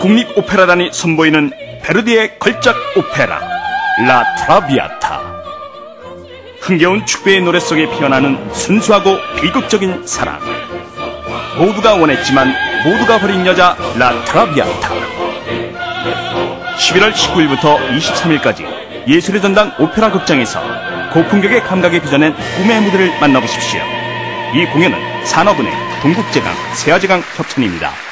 국립오페라단이 선보이는 베르디의 걸작 오페라 라 트라비아타 흥겨운 축배의 노래 속에 피어나는 순수하고 비극적인 사랑 모두가 원했지만 모두가 버린 여자 라 트라비아타 11월 19일부터 23일까지 예술의 전당 오페라 극장에서 고품격의 감각에 빚어낸 꿈의 무대를 만나보십시오. 이 공연은 산업은행, 동국제강, 세아제강 협찬입니다.